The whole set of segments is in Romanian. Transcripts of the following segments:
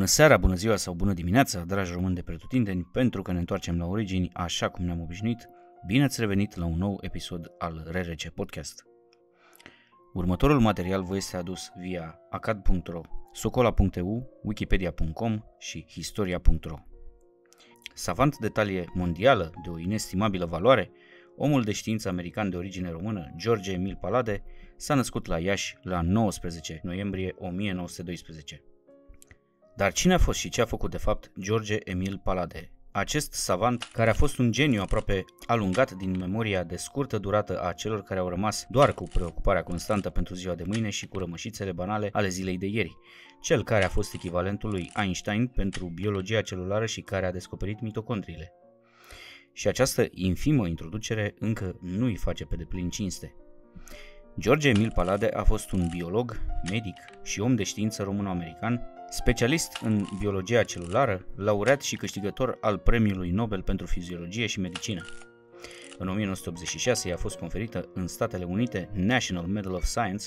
Bună seara, bună ziua sau bună dimineața, dragi români de pretutindeni, pentru că ne întoarcem la origini așa cum ne-am obișnuit. Bine ați revenit la un nou episod al RRC Podcast. Următorul material vă este adus via acad.ro, socola.eu, wikipedia.com și historia.ro. Savant de talie mondială de o inestimabilă valoare, omul de știință american de origine română, George Emil Palade, s-a născut la Iași la 19 noiembrie 1912. Dar cine a fost și ce a făcut de fapt George Emil Palade? Acest savant, care a fost un geniu aproape alungat din memoria de scurtă durată a celor care au rămas doar cu preocuparea constantă pentru ziua de mâine și cu rămășițele banale ale zilei de ieri, cel care a fost echivalentul lui Einstein pentru biologia celulară și care a descoperit mitocondriile. Și această infimă introducere încă nu îi face pe deplin cinste. George Emil Palade a fost un biolog, medic și om de știință româno-american, specialist în biologia celulară, laureat și câștigător al Premiului Nobel pentru Fiziologie și Medicină. În 1986 i-a fost conferită în Statele Unite National Medal of Science,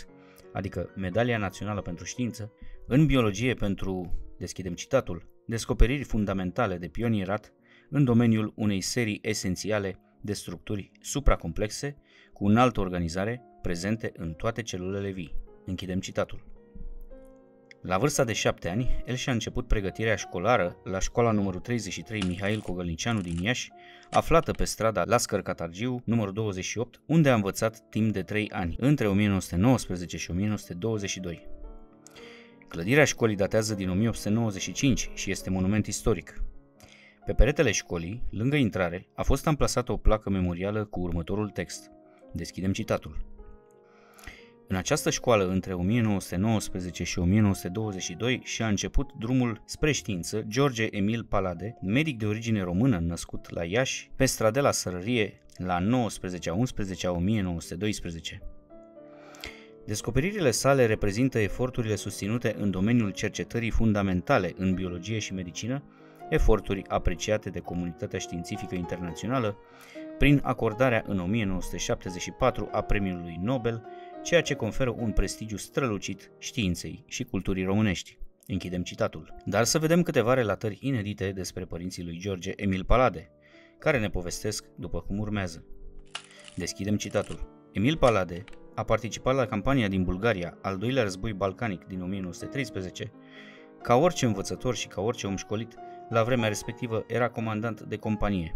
adică Medalia Națională pentru Știință, în biologie pentru, deschidem citatul, descoperiri fundamentale de pionierat în domeniul unei serii esențiale de structuri supracomplexe cu înaltă organizare prezente în toate celulele vii. Închidem citatul. La vârsta de șapte ani, el și-a început pregătirea școlară la școala numărul 33 Mihail Cogălnicianu din Iași, aflată pe strada Lascăr Catargiu, numărul 28, unde a învățat timp de 3 ani, între 1919 și 1922. Clădirea școlii datează din 1895 și este monument istoric. Pe peretele școlii, lângă intrare, a fost amplasată o placă memorială cu următorul text. Deschidem citatul. În această școală, între 1919 și 1922, și-a început drumul spre știință George Emil Palade, medic de origine română născut la Iași, pe stradela Sărărie, la 19 a 11 a 1912. Descoperirile sale reprezintă eforturile susținute în domeniul cercetării fundamentale în biologie și medicină, eforturi apreciate de comunitatea științifică internațională prin acordarea în 1974 a premiului Nobel ceea ce conferă un prestigiu strălucit științei și culturii românești. Închidem citatul. Dar să vedem câteva relatări inedite despre părinții lui George Emil Palade, care ne povestesc după cum urmează. Deschidem citatul. Emil Palade a participat la campania din Bulgaria, al doilea război balcanic din 1913. Ca orice învățător și ca orice om școlit, la vremea respectivă era comandant de companie.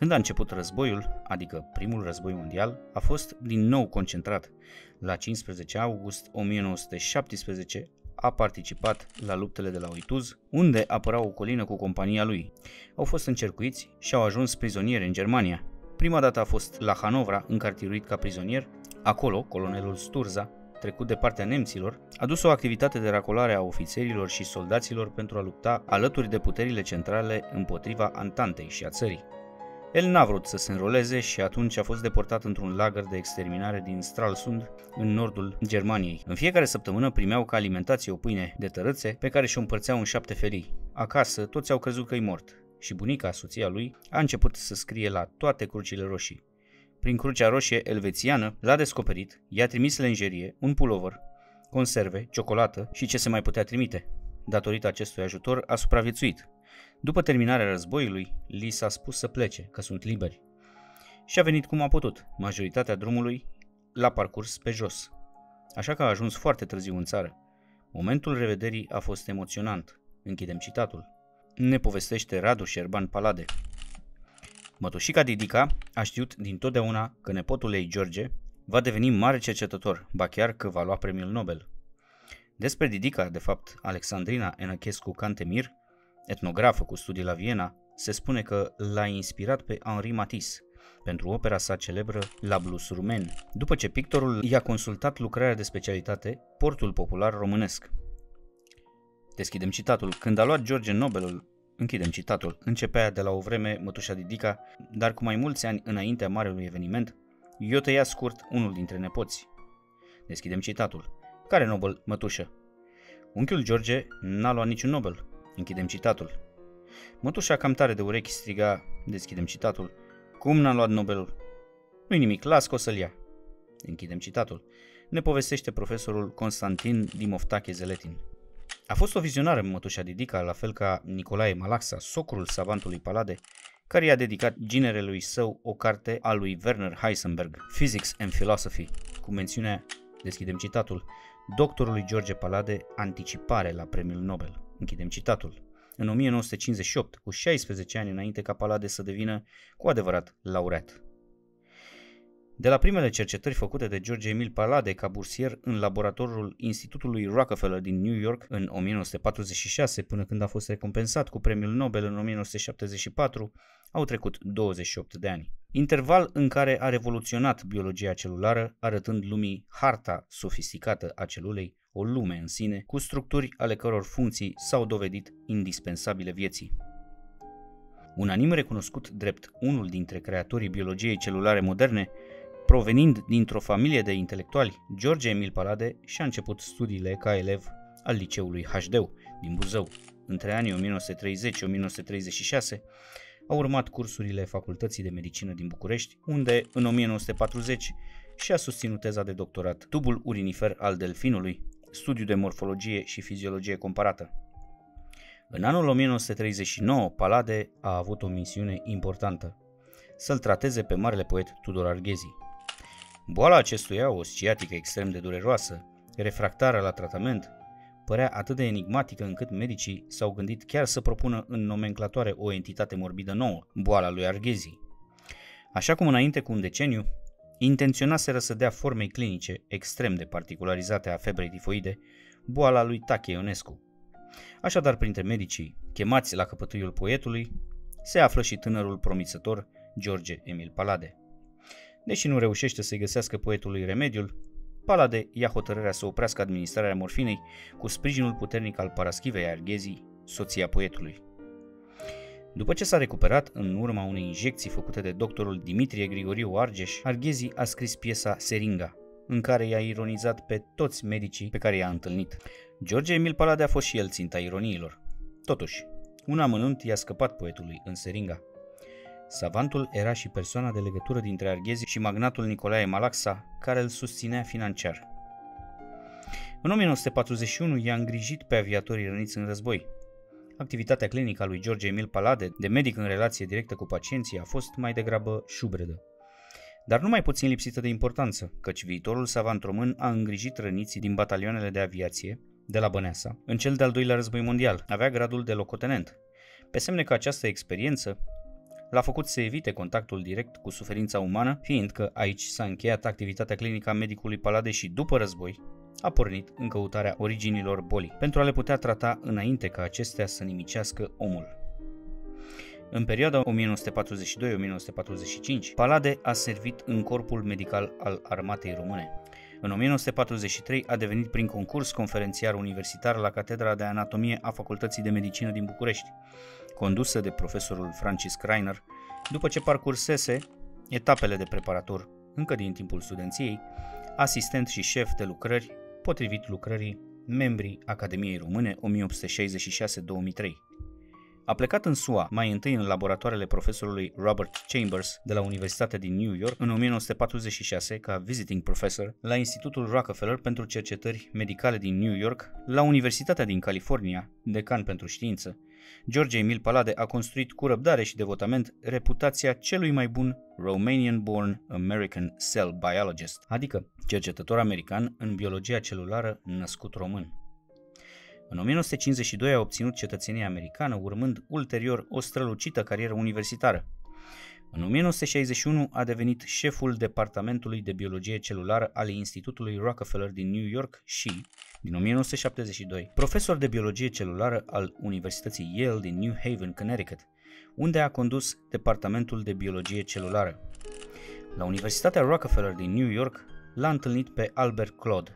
Când a început războiul, adică primul război mondial, a fost din nou concentrat. La 15 august 1917 a participat la luptele de la Oituz, unde apăra o colină cu compania lui. Au fost încercuiți și au ajuns prizonieri în Germania. Prima dată a fost la Hanovra, încartiruit ca prizonier. Acolo, colonelul Sturza, trecut de partea nemților, a dus o activitate de racolare a ofițerilor și soldaților pentru a lupta alături de puterile centrale împotriva Antantei și a țării. El n-a vrut să se înroleze și atunci a fost deportat într-un lagăr de exterminare din Stralsund, în nordul Germaniei. În fiecare săptămână primeau ca alimentație o pâine de tărâțe pe care și-o împărțeau în șapte felii. Acasă toți au crezut că e mort și bunica, soția lui, a început să scrie la toate crucile roșii. Prin crucea roșie elvețiană l-a descoperit, i-a trimis lenjerie, un pulover, conserve, ciocolată și ce se mai putea trimite. Datorită acestui ajutor a supraviețuit, după terminarea războiului, li s-a spus să plece, că sunt liberi. Și a venit cum a putut. Majoritatea drumului l-a parcurs pe jos. Așa că a ajuns foarte târziu în țară. Momentul revederii a fost emoționant. Închidem citatul. Ne povestește Radu Șerban Palade. Mătușica Didica a știut din totdeauna că nepotul ei George va deveni mare cercetător, ba chiar că va lua premiul Nobel. Despre Didica, de fapt, Alexandrina Enăchescu Cantemir, etnografă cu studii la Viena, se spune că l-a inspirat pe Henri Matisse pentru opera sa celebră La Blus Rumen, după ce pictorul i-a consultat lucrarea de specialitate Portul Popular Românesc. Deschidem citatul. Când a luat George Nobelul, închidem citatul, începea de la o vreme mătușa Didica, dar cu mai mulți ani înaintea marelui eveniment, eu tăia scurt unul dintre nepoți. Deschidem citatul. Care Nobel, mătușă? Unchiul George n-a luat niciun Nobel, Închidem citatul. Mătușa cam tare de urechi striga, deschidem citatul, cum n-a luat Nobelul? Nu-i nimic, las că o să-l ia. Închidem citatul. Ne povestește profesorul Constantin Dimoftache Zeletin. A fost o vizionară mătușa Didica, la fel ca Nicolae Malaxa, socrul savantului Palade, care i-a dedicat ginerelui său o carte a lui Werner Heisenberg, Physics and Philosophy, cu mențiunea, deschidem citatul, doctorului George Palade anticipare la premiul Nobel. Închidem citatul. În 1958, cu 16 ani înainte ca Palade să devină cu adevărat laureat. De la primele cercetări făcute de George Emil Palade ca bursier în laboratorul Institutului Rockefeller din New York în 1946 până când a fost recompensat cu premiul Nobel în 1974, au trecut 28 de ani. Interval în care a revoluționat biologia celulară, arătând lumii harta sofisticată a celulei, o lume în sine, cu structuri ale căror funcții s-au dovedit indispensabile vieții. Unanim recunoscut drept unul dintre creatorii biologiei celulare moderne, Provenind dintr-o familie de intelectuali, George Emil Palade și-a început studiile ca elev al liceului HDU din Buzău. Între anii 1930-1936 a urmat cursurile Facultății de Medicină din București, unde în 1940 și-a susținut teza de doctorat, tubul urinifer al delfinului, studiu de morfologie și fiziologie comparată. În anul 1939, Palade a avut o misiune importantă, să-l trateze pe marele poet Tudor Arghezi. Boala acestuia, o sciatică extrem de dureroasă, refractară la tratament, părea atât de enigmatică încât medicii s-au gândit chiar să propună în nomenclatoare o entitate morbidă nouă, boala lui Arghezi. Așa cum înainte cu un deceniu, intenționaseră să dea formei clinice extrem de particularizate a febrei tifoide, boala lui Tache Ionescu. Așadar, printre medicii chemați la căpătâiul poetului, se află și tânărul promițător George Emil Palade. Deși nu reușește să-i găsească poetului remediul, Palade ia hotărârea să oprească administrarea morfinei cu sprijinul puternic al Paraschivei Arghezii, soția poetului. După ce s-a recuperat în urma unei injecții făcute de doctorul Dimitrie Grigoriu Argeș, Arghezi a scris piesa Seringa, în care i-a ironizat pe toți medicii pe care i-a întâlnit. George Emil Palade a fost și el ținta ironiilor. Totuși, un amănunt i-a scăpat poetului în Seringa. Savantul era și persoana de legătură dintre Arghezi și magnatul Nicolae Malaxa, care îl susținea financiar. În 1941 i-a îngrijit pe aviatorii răniți în război. Activitatea clinică a lui George Emil Palade, de medic în relație directă cu pacienții, a fost mai degrabă șubredă. Dar nu mai puțin lipsită de importanță, căci viitorul savant român a îngrijit răniții din batalioanele de aviație, de la Băneasa, în cel de-al doilea război mondial. Avea gradul de locotenent. Pe semne că această experiență l-a făcut să evite contactul direct cu suferința umană, fiindcă aici s-a încheiat activitatea clinică a medicului Palade și după război a pornit în căutarea originilor bolii, pentru a le putea trata înainte ca acestea să nimicească omul. În perioada 1942-1945, Palade a servit în corpul medical al armatei române. În 1943 a devenit prin concurs conferențiar universitar la Catedra de Anatomie a Facultății de Medicină din București condusă de profesorul Francis Kreiner, după ce parcursese etapele de preparator încă din timpul studenției, asistent și șef de lucrări, potrivit lucrării membrii Academiei Române 1866-2003. A plecat în SUA mai întâi în laboratoarele profesorului Robert Chambers de la Universitatea din New York în 1946 ca visiting professor la Institutul Rockefeller pentru cercetări medicale din New York, la Universitatea din California, decan pentru știință, George Emil Palade a construit cu răbdare și devotament reputația celui mai bun Romanian-born American Cell Biologist, adică cercetător american în biologia celulară născut român. În 1952 a obținut cetățenia americană, urmând ulterior o strălucită carieră universitară. În 1961 a devenit șeful Departamentului de Biologie Celulară al Institutului Rockefeller din New York și, din 1972, profesor de biologie celulară al Universității Yale din New Haven, Connecticut, unde a condus Departamentul de Biologie Celulară. La Universitatea Rockefeller din New York l-a întâlnit pe Albert Claude,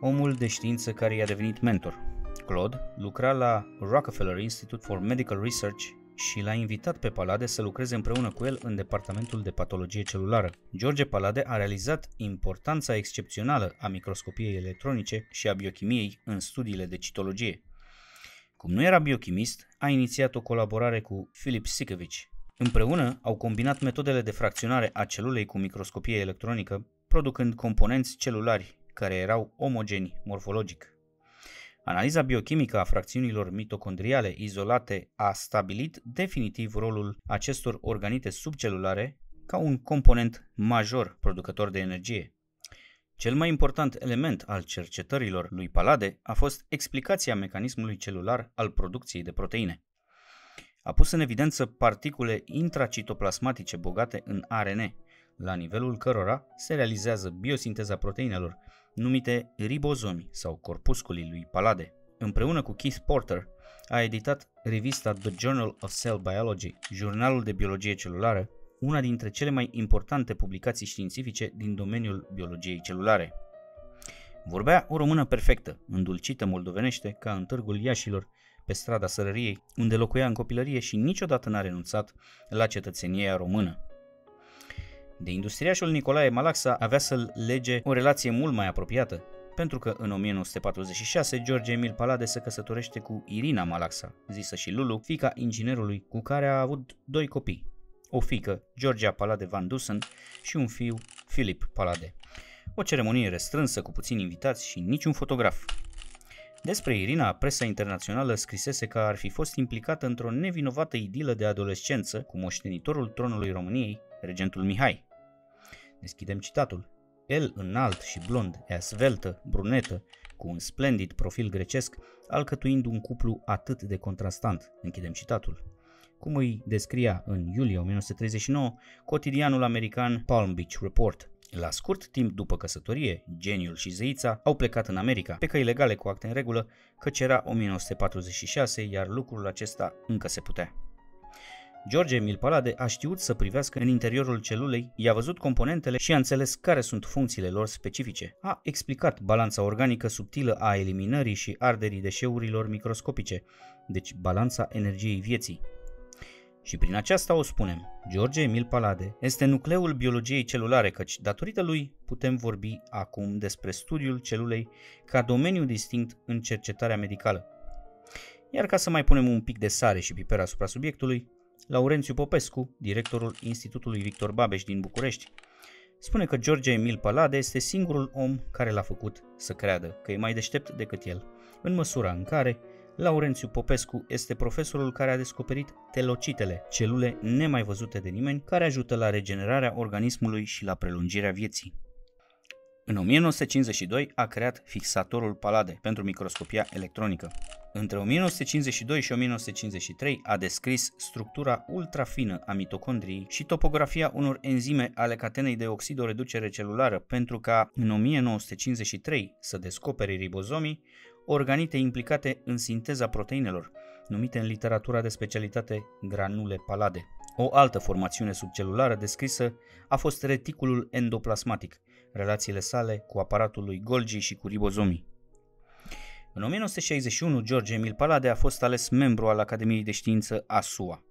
omul de știință care i-a devenit mentor. Claude lucra la Rockefeller Institute for Medical Research și l-a invitat pe Palade să lucreze împreună cu el în departamentul de patologie celulară. George Palade a realizat importanța excepțională a microscopiei electronice și a biochimiei în studiile de citologie. Cum nu era biochimist, a inițiat o colaborare cu Philip Sikovic. Împreună au combinat metodele de fracționare a celulei cu microscopie electronică, producând componenți celulari care erau omogeni morfologic. Analiza biochimică a fracțiunilor mitocondriale izolate a stabilit definitiv rolul acestor organite subcelulare ca un component major producător de energie. Cel mai important element al cercetărilor lui Palade a fost explicația mecanismului celular al producției de proteine. A pus în evidență particule intracitoplasmatice bogate în ARN, la nivelul cărora se realizează biosinteza proteinelor, numite ribozomi sau corpusculii lui Palade. Împreună cu Keith Porter, a editat revista The Journal of Cell Biology, jurnalul de biologie celulară, una dintre cele mai importante publicații științifice din domeniul biologiei celulare. Vorbea o română perfectă, îndulcită moldovenește ca în târgul Iașilor, pe strada Sărăriei, unde locuia în copilărie și niciodată n-a renunțat la cetățenia română. De industriașul Nicolae Malaxa avea să lege o relație mult mai apropiată, pentru că în 1946 George Emil Palade se căsătorește cu Irina Malaxa, zisă și Lulu, fica inginerului cu care a avut doi copii, o fică, Georgia Palade Van Dusen, și un fiu, Philip Palade. O ceremonie restrânsă cu puțini invitați și niciun fotograf. Despre Irina, presa internațională scrisese că ar fi fost implicată într-o nevinovată idilă de adolescență cu moștenitorul tronului României, regentul Mihai. Deschidem citatul. El, înalt și blond, ea sveltă, brunetă, cu un splendid profil grecesc, alcătuind un cuplu atât de contrastant. Închidem citatul. Cum îi descria în iulie 1939 cotidianul american Palm Beach Report. La scurt timp după căsătorie, geniul și zeița au plecat în America, pe căi legale cu acte în regulă, căci era 1946, iar lucrul acesta încă se putea. George Emil Palade a știut să privească în interiorul celulei, i-a văzut componentele și a înțeles care sunt funcțiile lor specifice. A explicat balanța organică subtilă a eliminării și arderii deșeurilor microscopice, deci balanța energiei vieții. Și prin aceasta o spunem, George Emil Palade este nucleul biologiei celulare, căci datorită lui putem vorbi acum despre studiul celulei ca domeniu distinct în cercetarea medicală. Iar ca să mai punem un pic de sare și piper asupra subiectului, Laurențiu Popescu, directorul Institutului Victor Babeș din București, spune că George Emil Palade este singurul om care l-a făcut să creadă că e mai deștept decât el, în măsura în care Laurențiu Popescu este profesorul care a descoperit telocitele, celule nemai văzute de nimeni, care ajută la regenerarea organismului și la prelungirea vieții. În 1952 a creat fixatorul Palade pentru microscopia electronică. Între 1952 și 1953 a descris structura ultrafină a mitocondriei și topografia unor enzime ale catenei de oxidoreducere celulară pentru ca în 1953 să descopere ribozomii, organite implicate în sinteza proteinelor, numite în literatura de specialitate granule palade. O altă formațiune subcelulară descrisă a fost reticulul endoplasmatic, relațiile sale cu aparatul lui Golgi și cu ribozomii. În 1961, George Emil Palade a fost ales membru al Academiei de Știință a SUA.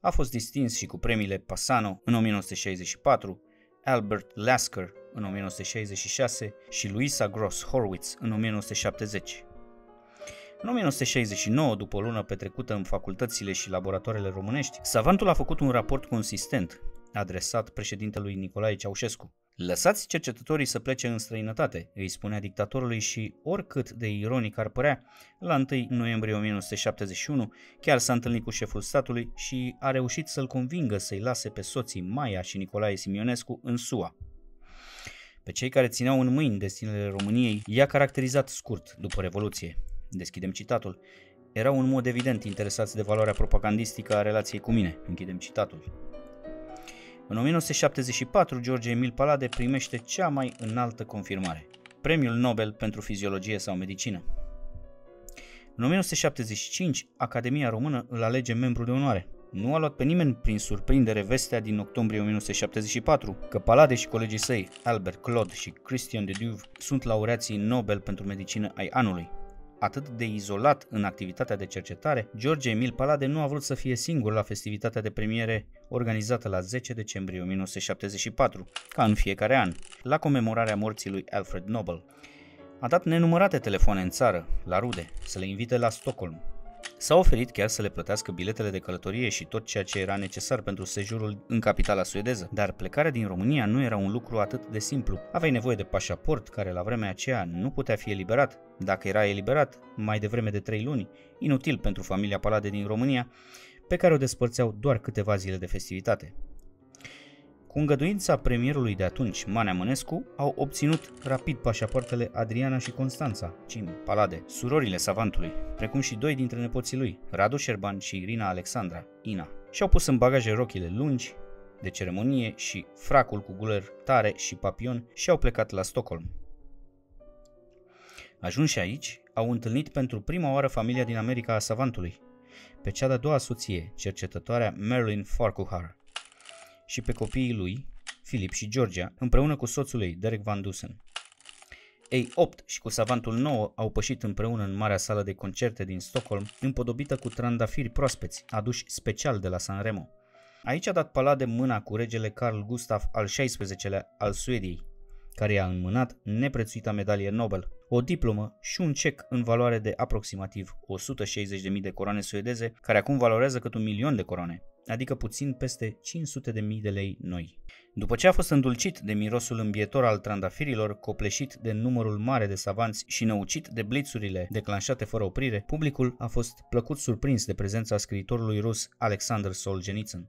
A fost distins și cu premiile Passano în 1964, Albert Lasker în 1966 și Louisa Gross Horwitz în 1970. În 1969, după o lună petrecută în facultățile și laboratoarele românești, savantul a făcut un raport consistent adresat președintelui Nicolae Ceaușescu. Lăsați cercetătorii să plece în străinătate, îi spunea dictatorului și, oricât de ironic ar părea, la 1 noiembrie 1971 chiar s-a întâlnit cu șeful statului și a reușit să-l convingă să-i lase pe soții Maia și Nicolae Simionescu în SUA. Pe cei care țineau în mâini destinele României i-a caracterizat scurt după Revoluție. Deschidem citatul. Erau în mod evident interesați de valoarea propagandistică a relației cu mine. Închidem citatul. În 1974, George Emil Palade primește cea mai înaltă confirmare, Premiul Nobel pentru Fiziologie sau Medicină. În 1975, Academia Română îl alege membru de onoare. Nu a luat pe nimeni prin surprindere vestea din octombrie 1974 că Palade și colegii săi, Albert Claude și Christian de Duve, sunt laureații Nobel pentru medicină ai anului atât de izolat în activitatea de cercetare, George Emil Palade nu a vrut să fie singur la festivitatea de premiere organizată la 10 decembrie 1974, ca în fiecare an, la comemorarea morții lui Alfred Nobel. A dat nenumărate telefoane în țară, la rude, să le invite la Stockholm. S-a oferit chiar să le plătească biletele de călătorie și tot ceea ce era necesar pentru sejurul în capitala suedeză, dar plecarea din România nu era un lucru atât de simplu. Aveai nevoie de pașaport, care la vremea aceea nu putea fi eliberat. Dacă era eliberat, mai devreme de trei luni, inutil pentru familia Palade din România, pe care o despărțeau doar câteva zile de festivitate. Cu îngăduința premierului de atunci, Manea Mănescu, au obținut rapid pașapoartele Adriana și Constanța, Cim, Palade, surorile savantului, precum și doi dintre nepoții lui, Radu Șerban și Irina Alexandra, Ina. Și-au pus în bagaje rochile lungi, de ceremonie și fracul cu guler tare și papion și au plecat la Stockholm. Ajunși aici, au întâlnit pentru prima oară familia din America a savantului, pe cea de-a doua soție, cercetătoarea Marilyn Farquhar, și pe copiii lui, Filip și Georgia, împreună cu soțul ei, Derek Van Dusen. Ei 8 și cu savantul 9 au pășit împreună în marea sală de concerte din Stockholm, împodobită cu trandafiri proaspeți, aduși special de la Sanremo. Aici a dat palade mâna cu regele Carl Gustaf al XVI-lea al Suediei, care i-a înmânat neprețuita medalie Nobel, o diplomă și un cec în valoare de aproximativ 160.000 de coroane suedeze, care acum valorează cât un milion de coroane, adică puțin peste 500.000 de lei noi. După ce a fost îndulcit de mirosul îmbietor al trandafirilor, copleșit de numărul mare de savanți și năucit de blitzurile declanșate fără oprire, publicul a fost plăcut surprins de prezența scriitorului rus Alexander Solzhenitsyn.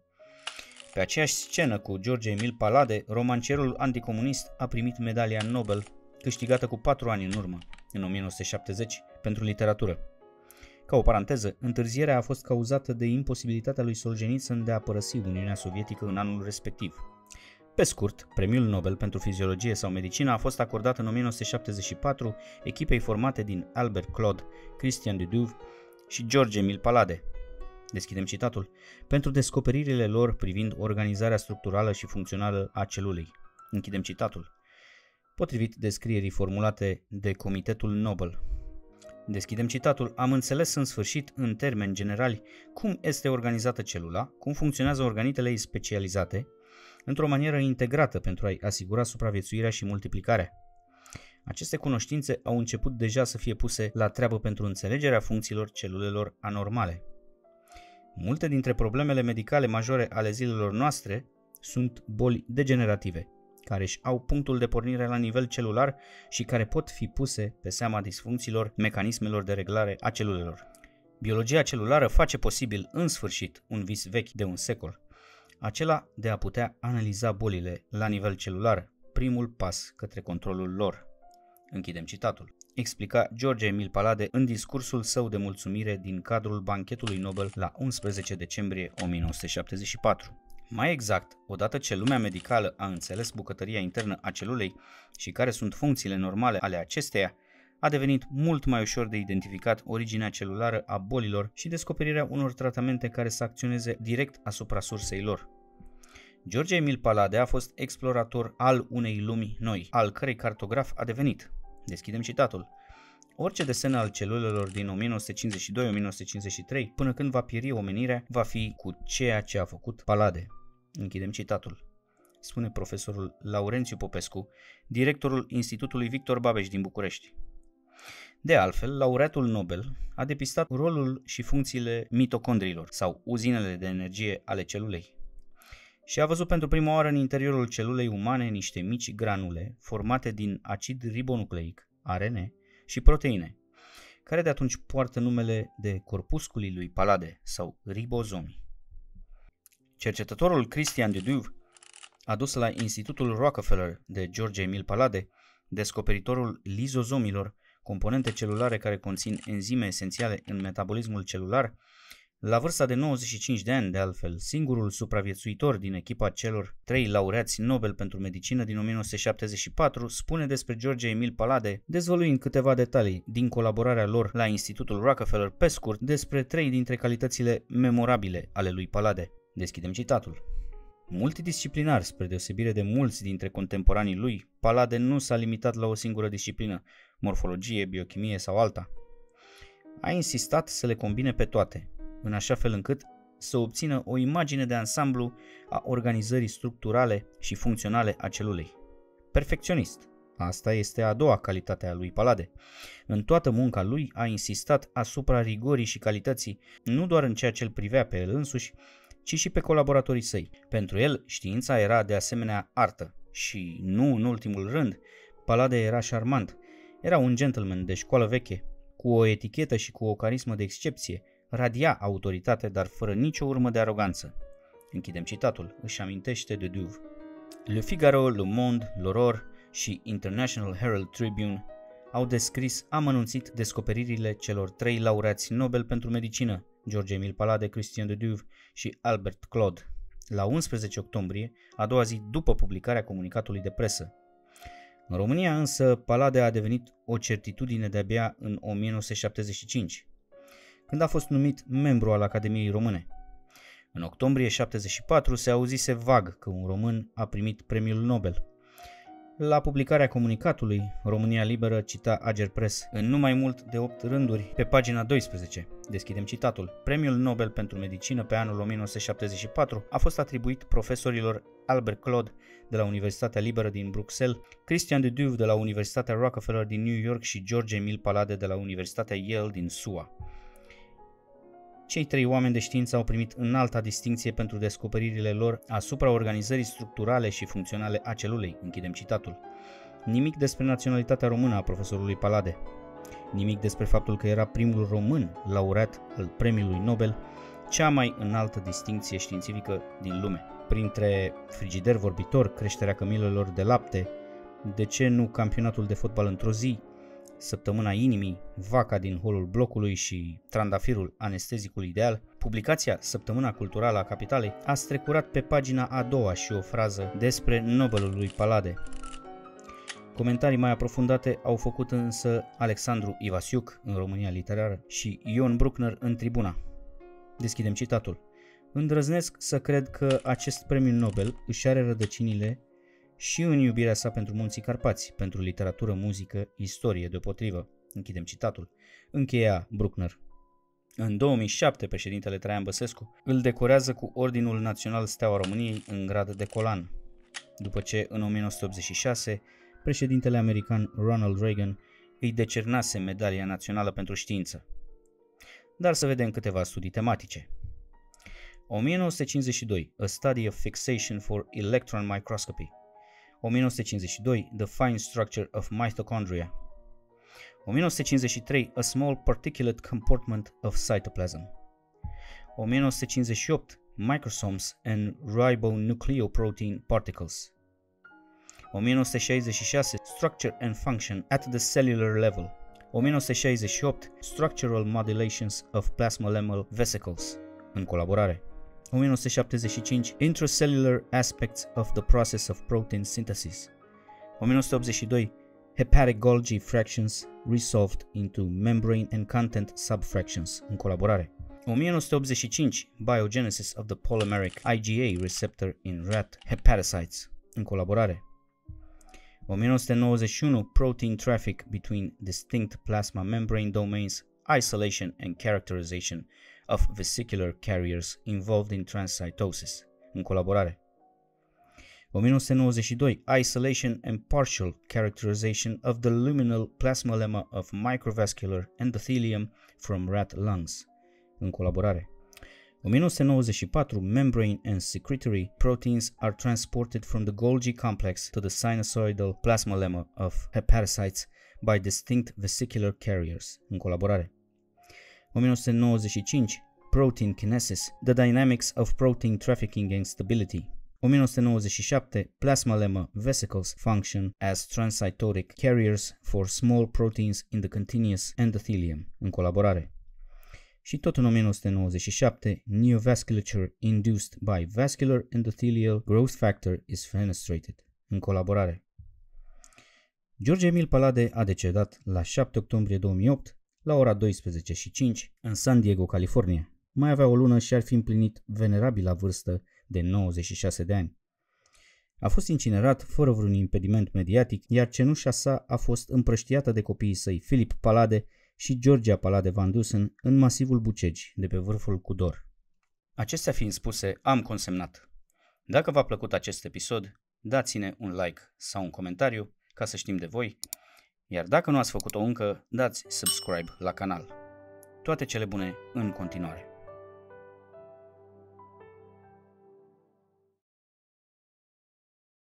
Pe aceeași scenă cu George Emil Palade, romancerul anticomunist a primit medalia Nobel, câștigată cu patru ani în urmă, în 1970, pentru literatură. Ca o paranteză, întârzierea a fost cauzată de imposibilitatea lui Solzhenitsyn de a părăsi Uniunea Sovietică în anul respectiv. Pe scurt, premiul Nobel pentru fiziologie sau medicină a fost acordat în 1974 echipei formate din Albert Claude, Christian de Duve și George Emil Palade, deschidem citatul, pentru descoperirile lor privind organizarea structurală și funcțională a celulei. Închidem citatul. Potrivit descrierii formulate de Comitetul Nobel. Deschidem citatul. Am înțeles în sfârșit, în termeni generali, cum este organizată celula, cum funcționează organitele ei specializate, într-o manieră integrată pentru a-i asigura supraviețuirea și multiplicarea. Aceste cunoștințe au început deja să fie puse la treabă pentru înțelegerea funcțiilor celulelor anormale. Multe dintre problemele medicale majore ale zilelor noastre sunt boli degenerative, care își au punctul de pornire la nivel celular și care pot fi puse pe seama disfuncțiilor mecanismelor de reglare a celulelor. Biologia celulară face posibil, în sfârșit, un vis vechi de un secol, acela de a putea analiza bolile la nivel celular, primul pas către controlul lor. Închidem citatul explica George Emil Palade în discursul său de mulțumire din cadrul banchetului Nobel la 11 decembrie 1974. Mai exact, odată ce lumea medicală a înțeles bucătăria internă a celulei și care sunt funcțiile normale ale acesteia, a devenit mult mai ușor de identificat originea celulară a bolilor și descoperirea unor tratamente care să acționeze direct asupra sursei lor. George Emil Palade a fost explorator al unei lumi noi, al cărei cartograf a devenit, Deschidem citatul. Orice desen al celulelor din 1952-1953, până când va pieri omenirea, va fi cu ceea ce a făcut Palade. Închidem citatul. Spune profesorul Laurențiu Popescu, directorul Institutului Victor Babeș din București. De altfel, laureatul Nobel a depistat rolul și funcțiile mitocondriilor sau uzinele de energie ale celulei și a văzut pentru prima oară în interiorul celulei umane niște mici granule formate din acid ribonucleic, ARN, și proteine, care de atunci poartă numele de corpusculii lui Palade sau ribozomi. Cercetătorul Christian de Duve a dus la Institutul Rockefeller de George Emil Palade, descoperitorul lizozomilor, componente celulare care conțin enzime esențiale în metabolismul celular, la vârsta de 95 de ani, de altfel, singurul supraviețuitor din echipa celor trei laureați Nobel pentru medicină din 1974 spune despre George Emil Palade, dezvăluind câteva detalii din colaborarea lor la Institutul Rockefeller pe scurt despre trei dintre calitățile memorabile ale lui Palade. Deschidem citatul. Multidisciplinar, spre deosebire de mulți dintre contemporanii lui, Palade nu s-a limitat la o singură disciplină, morfologie, biochimie sau alta. A insistat să le combine pe toate, în așa fel încât să obțină o imagine de ansamblu a organizării structurale și funcționale a celulei. Perfecționist, Asta este a doua calitate a lui Palade. În toată munca lui a insistat asupra rigorii și calității, nu doar în ceea ce îl privea pe el însuși, ci și pe colaboratorii săi. Pentru el, știința era de asemenea artă și, nu în ultimul rând, Palade era șarmant. Era un gentleman de școală veche, cu o etichetă și cu o carismă de excepție, radia autoritate, dar fără nicio urmă de aroganță. Închidem citatul, își amintește de Duve. Le Figaro, Le Monde, L'Aurore și International Herald Tribune au descris amănunțit descoperirile celor trei laureați Nobel pentru medicină, George Emil Palade, Christian de Duve și Albert Claude, la 11 octombrie, a doua zi după publicarea comunicatului de presă. În România însă, Palade a devenit o certitudine de-abia în 1975, când a fost numit membru al Academiei Române. În octombrie 74 se auzise vag că un român a primit premiul Nobel. La publicarea comunicatului, România Liberă cita Ager Press în nu mai mult de 8 rânduri pe pagina 12. Deschidem citatul. Premiul Nobel pentru medicină pe anul 1974 a fost atribuit profesorilor Albert Claude de la Universitatea Liberă din Bruxelles, Christian de Duve de la Universitatea Rockefeller din New York și George Emil Palade de la Universitatea Yale din SUA. Cei trei oameni de știință au primit înalta distinție pentru descoperirile lor asupra organizării structurale și funcționale a celulei, închidem citatul. Nimic despre naționalitatea română a profesorului Palade. Nimic despre faptul că era primul român laureat al premiului Nobel, cea mai înaltă distinție științifică din lume. Printre frigider vorbitor, creșterea cămilelor de lapte, de ce nu campionatul de fotbal într-o zi, Săptămâna inimii, Vaca din holul blocului și Trandafirul anestezicul ideal, publicația Săptămâna culturală a capitalei a strecurat pe pagina a doua și o frază despre Nobelul lui Palade. Comentarii mai aprofundate au făcut însă Alexandru Ivasiuc în România Literară și Ion Bruckner în Tribuna. Deschidem citatul. Îndrăznesc să cred că acest premiu Nobel își are rădăcinile și în iubirea sa pentru munții Carpați, pentru literatură, muzică, istorie deopotrivă. Închidem citatul. Încheia Bruckner. În 2007, președintele Traian Băsescu îl decorează cu Ordinul Național Steaua României în grad de colan, după ce în 1986 președintele american Ronald Reagan îi decernase Medalia Națională pentru Știință. Dar să vedem câteva studii tematice. 1952, A Study of Fixation for Electron Microscopy, 1952, The Fine Structure of Mitochondria. 1953, A Small Particulate Comportment of Cytoplasm. 1958, Microsomes and Ribonucleoprotein Particles. 1966, Structure and Function at the Cellular Level. 1968, Structural Modulations of Plasmalemmal Vesicles, în colaborare. 1975 Intracellular Aspects of the Process of Protein Synthesis. 1982 Hepatic Golgi Fractions Resolved into Membrane and Content Subfractions în colaborare. 1985 Biogenesis of the Polymeric IgA Receptor in Rat Hepatocytes în colaborare. 1991 Protein Traffic Between Distinct Plasma Membrane Domains Isolation and Characterization of vesicular carriers involved in transcytosis, în colaborare. 1992, Isolation and Partial Characterization of the Luminal Plasmalemma of Microvascular Endothelium from Rat Lungs, în colaborare. 1994, membrane and secretory proteins are transported from the Golgi complex to the sinusoidal plasmalemma of hepatocytes by distinct vesicular carriers, în colaborare. 1995, Protein Kinesis, The Dynamics of Protein Trafficking and Stability. 1997, Plasma lemma vesicles function as transcytotic carriers for small proteins in the continuous endothelium, în colaborare. Și tot în 1997, neovasculature induced by vascular endothelial growth factor is fenestrated, în colaborare. George Emil Palade a decedat la 7 octombrie 2008 la ora 12 și 5 în San Diego, California. Mai avea o lună și ar fi împlinit venerabila vârstă de 96 de ani. A fost incinerat fără vreun impediment mediatic, iar cenușa sa a fost împrăștiată de copiii săi, Filip Palade și Georgia Palade Van Dusen, în masivul Bucegi, de pe vârful Cudor. Acestea fiind spuse, am consemnat. Dacă v-a plăcut acest episod, dați-ne un like sau un comentariu ca să știm de voi. Iar dacă nu ați făcut-o încă, dați subscribe la canal. Toate cele bune în continuare!